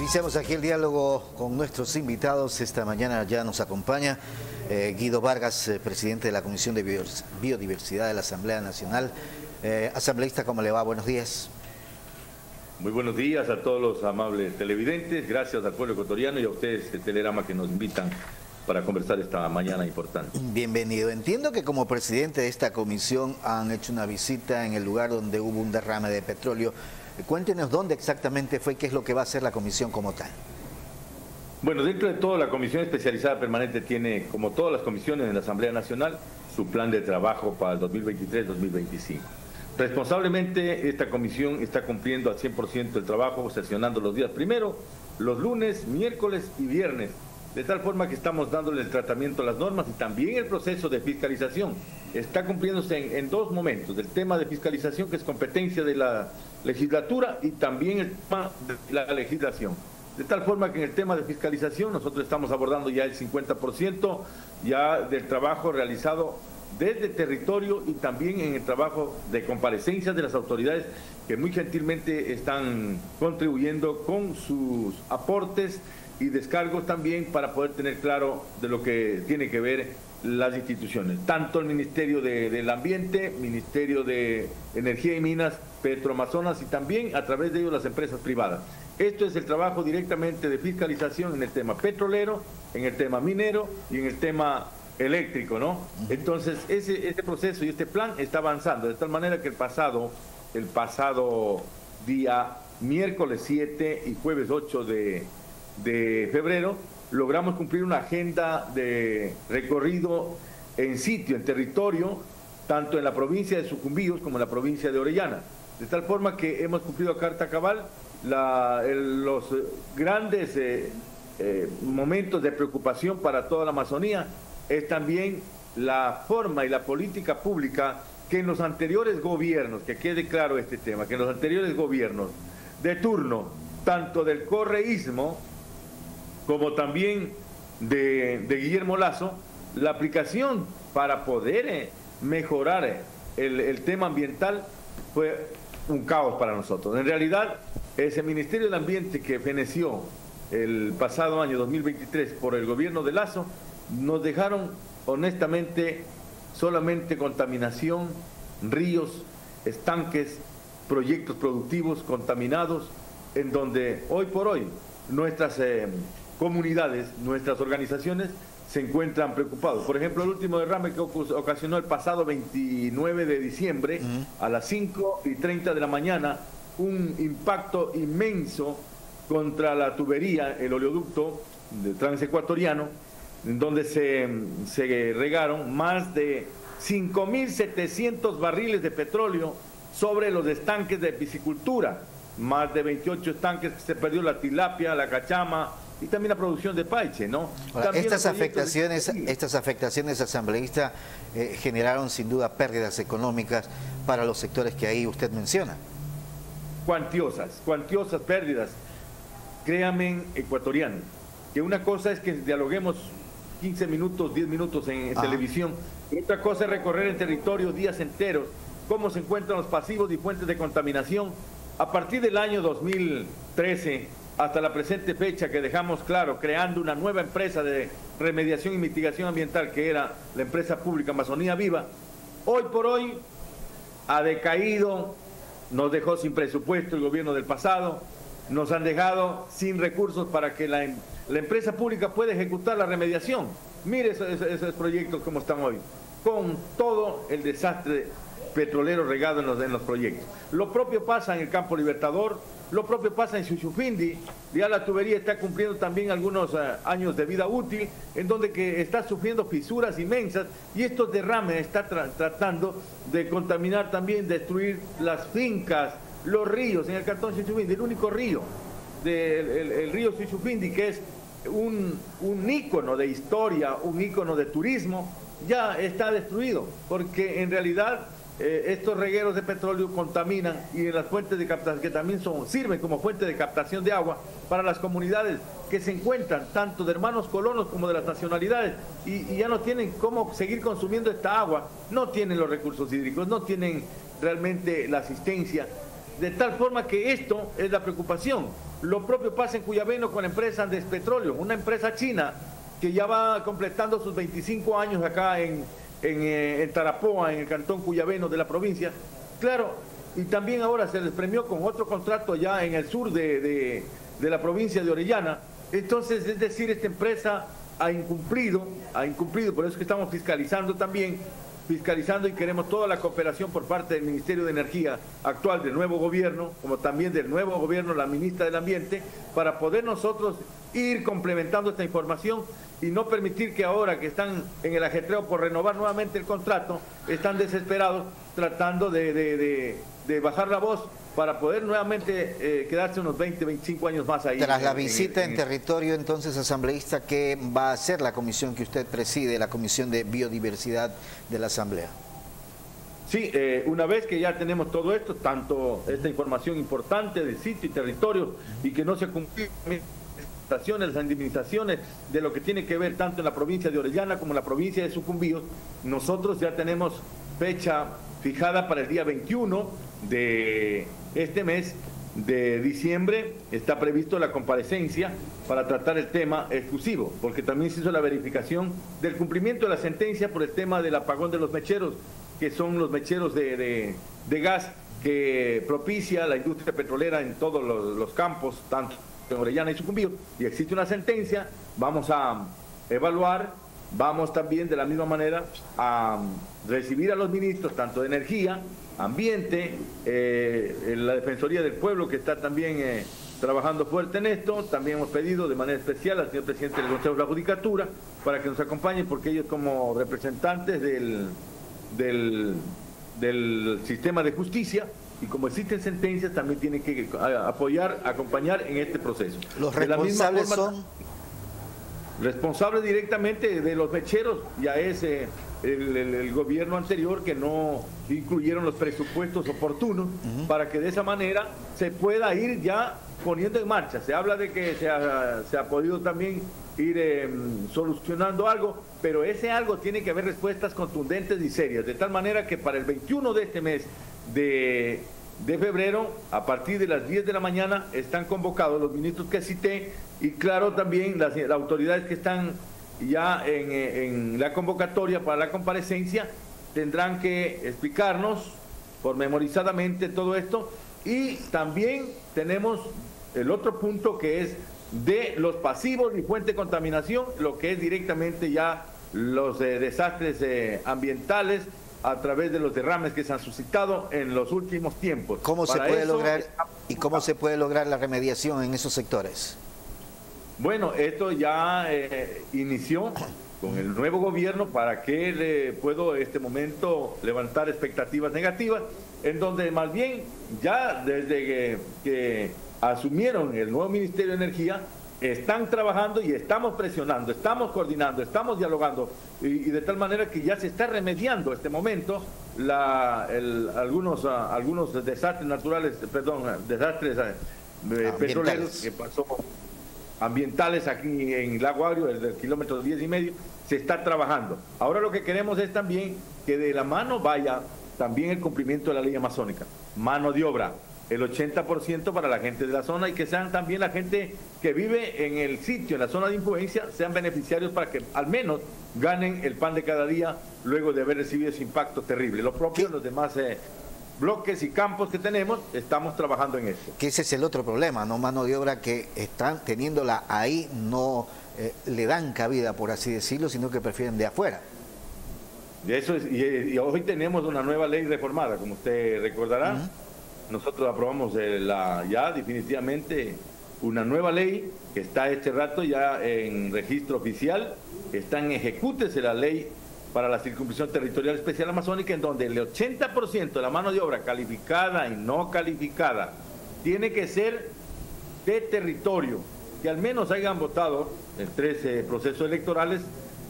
Iniciamos aquí el diálogo con nuestros invitados. Esta mañana ya nos acompaña eh, Guido Vargas, eh, presidente de la Comisión de Biodiversidad de la Asamblea Nacional. Eh, asambleísta, ¿cómo le va? Buenos días. Muy buenos días a todos los amables televidentes. Gracias al pueblo ecuatoriano y a ustedes, el Telerama, que nos invitan para conversar esta mañana importante. Bienvenido. Entiendo que como presidente de esta comisión han hecho una visita en el lugar donde hubo un derrame de petróleo. Cuéntenos dónde exactamente fue qué es lo que va a hacer la comisión como tal. Bueno, dentro de todo, la Comisión Especializada Permanente tiene, como todas las comisiones en la Asamblea Nacional, su plan de trabajo para el 2023-2025. Responsablemente, esta comisión está cumpliendo al 100% el trabajo, sesionando los días primero, los lunes, miércoles y viernes de tal forma que estamos dándole el tratamiento a las normas y también el proceso de fiscalización. Está cumpliéndose en, dos momentos, el tema de fiscalización que es competencia de la legislatura y también el tema de la legislación. De tal forma que en el tema de fiscalización nosotros estamos abordando ya el 50% ya del trabajo realizado desde territorio y también en el trabajo de comparecencia de las autoridades que muy gentilmente están contribuyendo con sus aportes y descargos también para poder tener claro de lo que tiene que ver las instituciones, tanto el Ministerio del Ambiente, Ministerio de Energía y Minas, Petroamazonas y también a través de ellos las empresas privadas. Esto es el trabajo directamente de fiscalización en el tema petrolero, en el tema minero y en el tema eléctrico, ¿no? Entonces, ese, ese proceso y este plan está avanzando, de tal manera que el pasado, el pasado día miércoles 7 y jueves 8 de de febrero, logramos cumplir una agenda de recorrido en sitio, en territorio, tanto en la provincia de Sucumbíos como en la provincia de Orellana. De tal forma que hemos cumplido a carta cabal los grandes eh, eh, momentos de preocupación para toda la Amazonía es también la forma y la política pública que en los anteriores gobiernos, que quede claro este tema, que en los anteriores gobiernos de turno, tanto del correísmo como también de, Guillermo Lazo, la aplicación para poder eh, mejorar eh, el, tema ambiental fue un caos para nosotros. En realidad, ese Ministerio del Ambiente que feneció el pasado año 2023 por el gobierno de Lazo, nos dejaron honestamente solamente contaminación, ríos, estanques, proyectos productivos contaminados, en donde hoy por hoy nuestras eh, comunidades, nuestras organizaciones se encuentran preocupados. Por ejemplo, el último derrame que ocasionó el pasado 29 de diciembre a las 5 y 30 de la mañana, un impacto inmenso contra la tubería, el oleoducto transecuatoriano, en donde se, se regaron más de 5.700 barriles de petróleo sobre los estanques de piscicultura, más de 28 estanques que se perdió la tilapia, la cachama, y también la producción de paiche, ¿no? estas afectaciones, estas afectaciones asambleístas eh, generaron sin duda pérdidas económicas para los sectores que ahí usted menciona. Cuantiosas, cuantiosas pérdidas. Créame, ecuatoriano, que una cosa es que dialoguemos 15 minutos, 10 minutos en, televisión, y otra cosa es recorrer el territorio días enteros, cómo se encuentran los pasivos y fuentes de contaminación. A partir del año 2013, hasta la presente fecha que dejamos claro, creando una nueva empresa de remediación y mitigación ambiental que era la empresa pública Amazonía Viva, hoy por hoy ha decaído, nos dejó sin presupuesto el gobierno del pasado, nos han dejado sin recursos para que la, empresa pública pueda ejecutar la remediación. Mire esos, proyectos como están hoy, con todo el desastre petrolero regado en los, en los proyectos. Lo propio pasa en el campo Libertador, lo propio pasa en Chuchufindi, ya la tubería está cumpliendo también algunos eh, años de vida útil, en donde que está sufriendo fisuras inmensas y estos derrames está tratando de contaminar también, destruir las fincas, los ríos, en el cantón Chuchufindi, el único río, del el, río Chuchufindi, que es un, un ícono de historia, un ícono de turismo, ya está destruido, porque en realidad eh, estos regueros de petróleo contaminan y en las fuentes de captación, que también sirven como fuente de captación de agua para las comunidades que se encuentran, tanto de hermanos colonos como de las nacionalidades, y, ya no tienen cómo seguir consumiendo esta agua, no tienen los recursos hídricos, no tienen realmente la asistencia, de tal forma que esto es la preocupación. Lo propio pasa en Cuyabeno con la empresa Andes Petróleo, una empresa china que ya va completando sus 25 años acá en, eh, en, Tarapoa, en el cantón Cuyabeno de la provincia. Claro, y también ahora se les premió con otro contrato ya en el sur de, de la provincia de Orellana. Entonces, es decir, esta empresa ha incumplido, ha incumplido, por eso es que estamos fiscalizando también fiscalizando y queremos toda la cooperación por parte del Ministerio de Energía actual del nuevo gobierno, como también del nuevo gobierno, la ministra del Ambiente, para poder nosotros ir complementando esta información y no permitir que ahora que están en el ajetreo por renovar nuevamente el contrato, están desesperados tratando de, bajar la voz para poder nuevamente eh, quedarse unos 20, 25 años más ahí. Tras la visita en, territorio, entonces, asambleísta, ¿qué va a hacer la comisión que usted preside, la Comisión de Biodiversidad de la Asamblea? Sí, eh, una vez que ya tenemos todo esto, tanto esta información importante del sitio y territorio, y que no se cumplen las indemnizaciones de lo que tiene que ver tanto en la provincia de Orellana como en la provincia de Sucumbíos, nosotros ya tenemos fecha fijada para el día 21 de este mes de diciembre está previsto la comparecencia para tratar el tema exclusivo, porque también se hizo la verificación del cumplimiento de la sentencia por el tema del apagón de los mecheros, que son los mecheros de, gas que propicia la industria petrolera en todos los, campos, tanto en Orellana y Sucumbío, y existe una sentencia, vamos a evaluar, vamos también de la misma manera a recibir a los ministros, tanto de energía, ambiente, eh, la Defensoría del Pueblo que está también eh, trabajando fuerte en esto. También hemos pedido de manera especial al señor presidente del Consejo de la Judicatura para que nos acompañe porque ellos como representantes del, del, del sistema de justicia y como existen sentencias también tienen que apoyar, acompañar en este proceso. Los responsables son responsables directamente de los mecheros, ya ese el, gobierno anterior que no incluyeron los presupuestos oportunos para que de esa manera se pueda ir ya poniendo en marcha. Se habla de que se ha, se ha podido también ir em, solucionando algo, pero ese algo tiene que haber respuestas contundentes y serias, de tal manera que para el 21 de este mes de, de febrero, a partir de las 10 de la mañana, están convocados los ministros que cité y claro también las autoridades que están ya en, la convocatoria para la comparecencia tendrán que explicarnos pormenorizadamente todo esto. Y también tenemos el otro punto que es de los pasivos y fuente de contaminación, lo que es directamente ya los eh, desastres eh, ambientales a través de los derrames que se han suscitado en los últimos tiempos. ¿Cómo se puede lograr y cómo se puede lograr la remediación en esos sectores? Bueno, esto ya eh, inició con el nuevo gobierno para que le puedo este momento levantar expectativas negativas, en donde más bien ya desde que, asumieron el nuevo Ministerio de Energía, están trabajando y estamos presionando, estamos coordinando, estamos dialogando y, de tal manera que ya se está remediando este momento la, algunos, ah, algunos desastres naturales, perdón, desastres eh, petroleros que pasó ambientales aquí en Lago Agrio, el del kilómetro 10 y medio, se está trabajando. Ahora lo que queremos es también que de la mano vaya también el cumplimiento de la ley amazónica, mano de obra, el 80% para la gente de la zona y que sean también la gente que vive en el sitio, en la zona de influencia, sean beneficiarios para que al menos ganen el pan de cada día luego de haber recibido ese impacto terrible. Lo propio los demás eh, bloques y campos que tenemos, estamos trabajando en eso. Que ese es el otro problema, ¿no? Mano de obra que están teniéndola ahí, no eh, le dan cabida, por así decirlo, sino que prefieren de afuera. De eso y, hoy tenemos una nueva ley reformada, como usted recordará. Nosotros aprobamos la, ya definitivamente una nueva ley que está este rato ya en registro oficial, está en la ley para la circunscripción territorial especial amazónica, en donde el 80% de la mano de obra calificada y no calificada tiene que ser de territorio, que al menos hayan votado en 13 procesos electorales,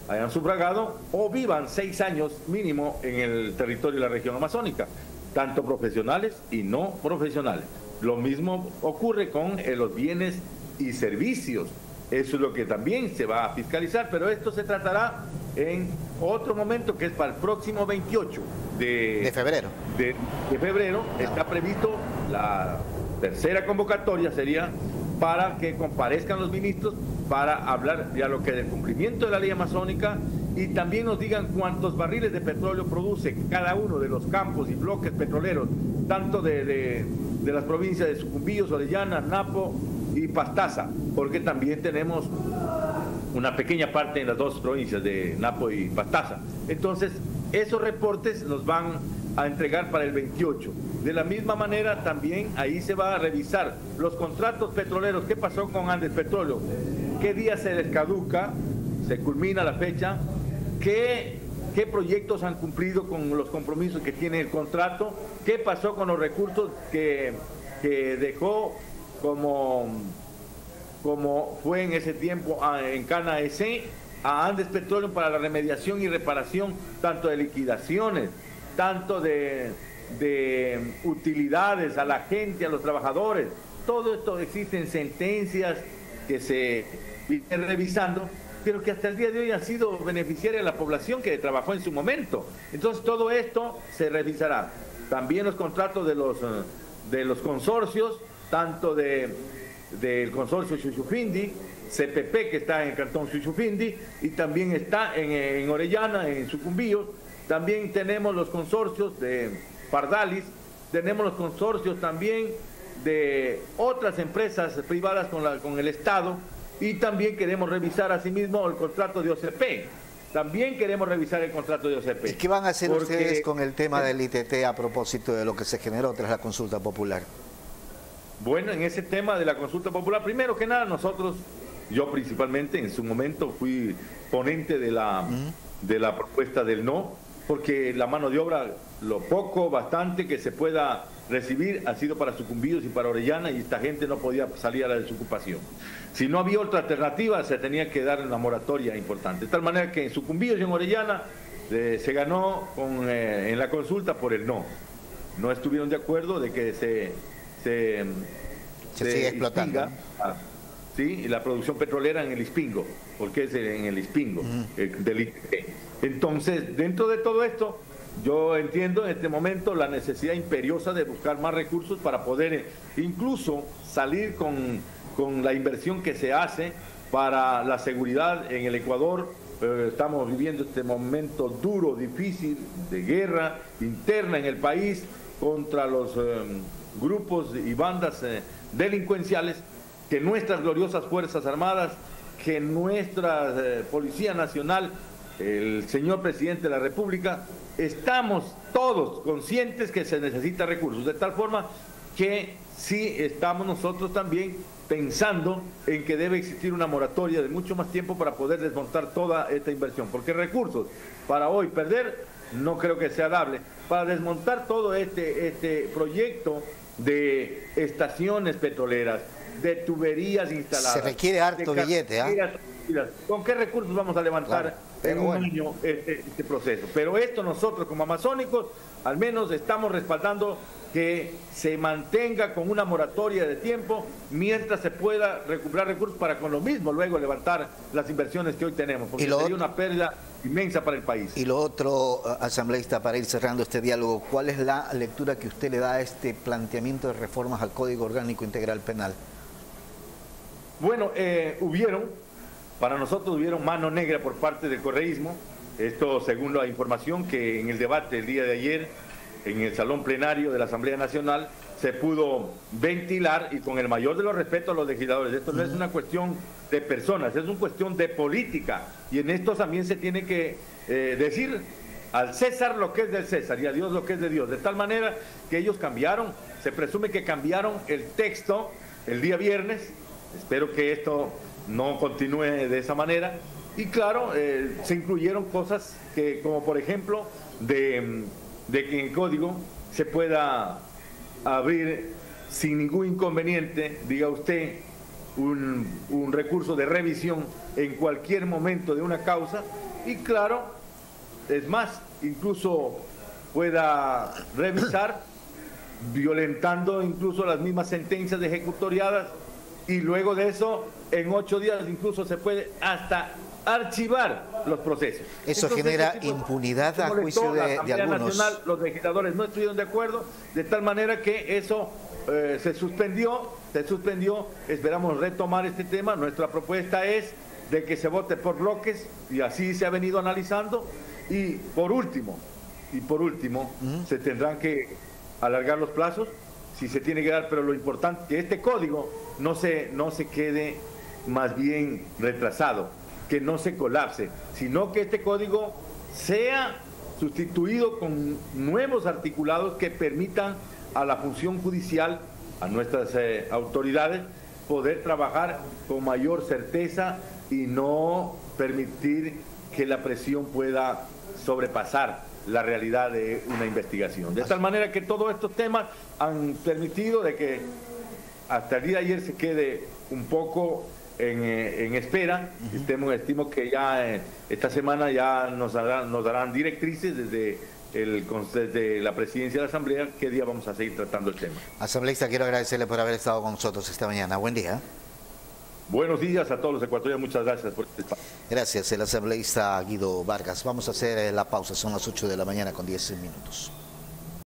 hayan sufragado o vivan seis años mínimo en el territorio de la región amazónica, tanto profesionales y no profesionales. Lo mismo ocurre con eh, los bienes y servicios. Eso es lo que también se va a fiscalizar, pero esto se tratará en otro momento que es para el próximo 28 de, febrero. De, febrero está previsto la tercera convocatoria, sería para que comparezcan los ministros para hablar ya lo que del cumplimiento de la ley amazónica y también nos digan cuántos barriles de petróleo produce cada uno de los campos y bloques petroleros, tanto de, de las provincias de Sucumbíos, Orellana, Napo y Pastaza, porque también tenemos una pequeña parte en las dos provincias de Napo y Pastaza. Entonces, esos reportes los van a entregar para el 28. De la misma manera, también ahí se va a revisar los contratos petroleros. ¿Qué pasó con Andes Petróleo? ¿Qué día se les caduca? ¿Se culmina la fecha? ¿Qué, qué proyectos han cumplido con los compromisos que tiene el contrato? ¿Qué pasó con los recursos que, que dejó como, como fue en ese tiempo ah, en Cana S a Andes Petróleo para la remediación y reparación tanto de liquidaciones, tanto de, utilidades a la gente, a los trabajadores. Todo esto existen sentencias que se vienen revisando, pero que hasta el día de hoy han sido beneficiarias a la población que trabajó en su momento. Entonces todo esto se revisará. También los contratos de los, eh, de los consorcios, tanto de, del consorcio Chuchufindi, CPP que está en el cantón Chuchufindi y también está en, en Orellana, en Sucumbíos, también tenemos los consorcios de Pardalis, tenemos los consorcios también de otras empresas privadas con, la, con el Estado y también queremos revisar asimismo el contrato de OCP. También queremos revisar el contrato de OCP. ¿Y qué van a hacer ustedes con el tema del ITT a propósito de lo que se generó tras la consulta popular? Bueno, en ese tema de la consulta popular, primero que nada, nosotros, yo principalmente en su momento fui ponente de la, de la propuesta del no, porque la mano de obra, lo poco, bastante que se pueda recibir, ha sido para sucumbidos y para Orellana y esta gente no podía salir a la desocupación. Si no había otra alternativa, se tenía que dar una moratoria importante. De tal manera que en sucumbidos y en Orellana eh, se ganó con, eh, en la consulta por el no. No estuvieron de acuerdo de que se, se, siga explotando. ¿sí? la producción petrolera en el Ispingo, porque es en el Ispingo, del Entonces, dentro de todo esto, yo entiendo en este momento la necesidad imperiosa de buscar más recursos para poder eh, incluso salir con, con la inversión que se hace para la seguridad en el Ecuador. estamos viviendo este momento duro, difícil, de guerra interna en el país contra los eh, grupos y bandas eh, delincuenciales que nuestras gloriosas Fuerzas Armadas, que nuestra Policía Nacional, el señor presidente de la República, estamos todos conscientes que se necesita recursos, de tal forma que sí estamos nosotros también pensando en que debe existir una moratoria de mucho más tiempo para poder desmontar toda esta inversión, porque recursos para hoy perder no creo que sea dable. Para desmontar todo este, este proyecto de estaciones petroleras, de tuberías instaladas. Se requiere harto billete, ¿ah? ¿Con qué recursos vamos a levantar en un año este, este, proceso? Pero esto nosotros como amazónicos al menos estamos respaldando que se mantenga con una moratoria de tiempo mientras se pueda recuperar recursos para con lo mismo luego levantar las inversiones que hoy tenemos, porque sería una pérdida inmensa para el país. Y lo otro, eh, asambleísta, para ir cerrando este diálogo, ¿cuál es la lectura que usted le da a este planteamiento de reformas al Código Orgánico Integral Penal? Bueno, eh, hubieron, para nosotros hubieron mano negra por parte del correísmo, esto según la información que en el debate el día de ayer en el salón plenario de la Asamblea Nacional se pudo ventilar y con el mayor de los respetos a los legisladores. Esto no es una cuestión de personas, es una cuestión de política. Y en esto también se tiene que eh, decir al César lo que es del César y a Dios lo que es de Dios, de tal manera que ellos cambiaron, se presume que cambiaron el texto el día viernes. Espero que esto no continúe de esa manera. Y claro, eh, se incluyeron cosas que, como por ejemplo, de, que en el código se pueda abrir sin ningún inconveniente, diga usted, un, un, recurso de revisión en cualquier momento de una causa y claro, es más, incluso pueda revisar violentando incluso las mismas sentencias de ejecutoriadas y luego de eso, en ocho días incluso se puede hasta archivar los procesos. Eso genera impunidad a juicio de, algunos. Nacional, los legisladores no estuvieron de acuerdo, de tal manera que eso eh, se suspendió, se suspendió, esperamos retomar este tema. Nuestra propuesta es de que se vote por bloques y así se ha venido analizando. Y por último, y por último, se tendrán que alargar los plazos si se tiene que dar, pero lo importante que este código no se, no se quede más bien retrasado, que no se colapse, sino que este código sea sustituido con nuevos articulados que permitan a la función judicial, a nuestras eh, autoridades, poder trabajar con mayor certeza y no permitir que la presión pueda sobrepasar la realidad de una investigación. De tal manera que todos estos temas han permitido de que hasta el día de ayer se quede un poco en, eh, espera. estimo que ya eh, esta semana ya nos darán, nos darán directrices desde, el, desde la presidencia de la Asamblea qué día vamos a seguir tratando el tema. Asambleísta, quiero agradecerle por haber estado con nosotros esta mañana. Buen día. Buenos días a todos los ecuatorianos, muchas gracias por este espacio. Gracias, el asambleísta Guido Vargas. Vamos a hacer eh, la pausa, son las 8 de la mañana con 10 minutos.